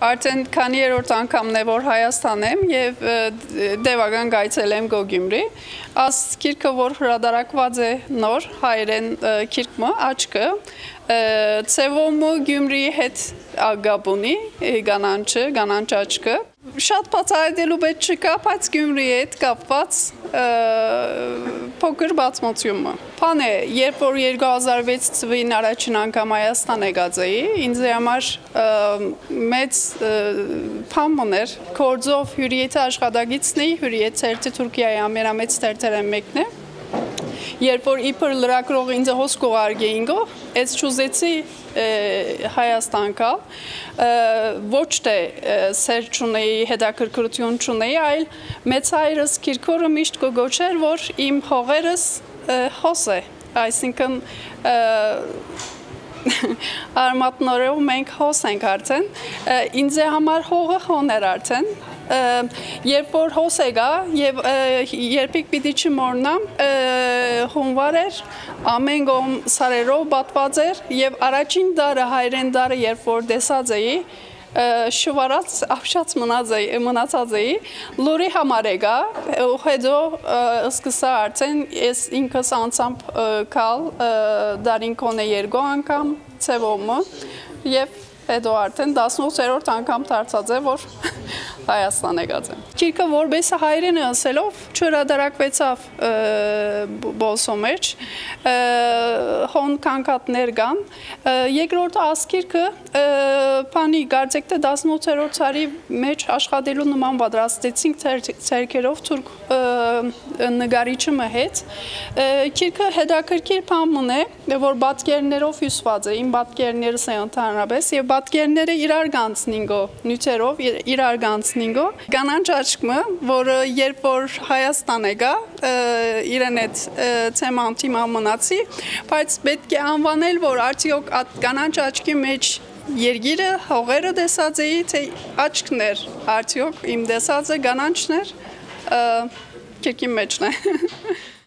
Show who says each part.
Speaker 1: Արդեն քանի երրորդ անգամն է որ Հայաստան եմ եւ դեվական գայցել եմ Գոգիմրի։ Աս քիրքը որ հրադարակված է նոր հայերեն քիրքը աչքը ցևոմը Գյումրիի հետ ագաբունի գանանչը, գանանչ աչքը Շատ բացահայտելու պետք չկա, բայց Գյումրիի հետ կապված փոքր բացմությունը։ Բան է, երբ որ 2006 թվին առաջին անգամ Հայաստան եկած էի, ինձ համար մեծ բան մներ, կորձով հյուրիեթը աշխատագիցն էի, հյուրիեթ ցերտի Թուրքիայի ամենամեծ թերթերեն մեկն է երբ որ իբր լրակրող ինձ հոս կողարգեինգո, այս ճուզեցի Հայաստան կա, ոչ թե սեր չունեի, հետաքրքրություն չունեի, այլ մեծ հայրս Կիրկորը միշտ կգոչեր, որ իմ հողերս հոս է, այսինքն արմատնորով մենք հոս ենք արդեն, ինձ է համար հողը հոներ արդեն, երբ որ հոս եկա եւ երբիկ պիտի չմոռնամ հունվար էր ամեն գոմ սարերով պատված էր եւ առաջին դարը հայրեն դարը երբ որ դեսած էի շվարած ապշած մնաց էի մնացած էի լուրի համար եկա ու հետո սկսա արդեն ես ինքս անցամբ կալ դարին կոնե երկու անգամ ցևոմը եւ հետո արդեն 18-րդ անգամ դարձած է որ Հայաստան եկած եմ։ Քիրքը որպես հայրենը ասելով չհրադարակվեցավ բոսո մեջ, հոն կանկատներ կան։ Երկրորդը ասկիրքը բանի գարձեք թե 18-րդ ցարի մեջ աշխատելու նման պատրաստեցինք ցերկերով թուրք նկարիչը հետ։ Քիրքը հետաքրքիր բան է, որ բատկերներով հյուսված է, իմ բատկերներս է ընդհանրապես եւ բատկերները իրար գանցնինգո, նյութերով իրար գանցնին 15-ը կանանչ աչքը, որը երբ որ Հայաստան եկա, իրեն այդ թեման թիմա մնացի, բայց պետք է անվանել, որ արդյոք կանանչ աչքի մեջ Երգիրը հողերը դեսած էի, թե աչքներ, արդյոք իմ դեսածը կանանչներ, կերքի մեջն է։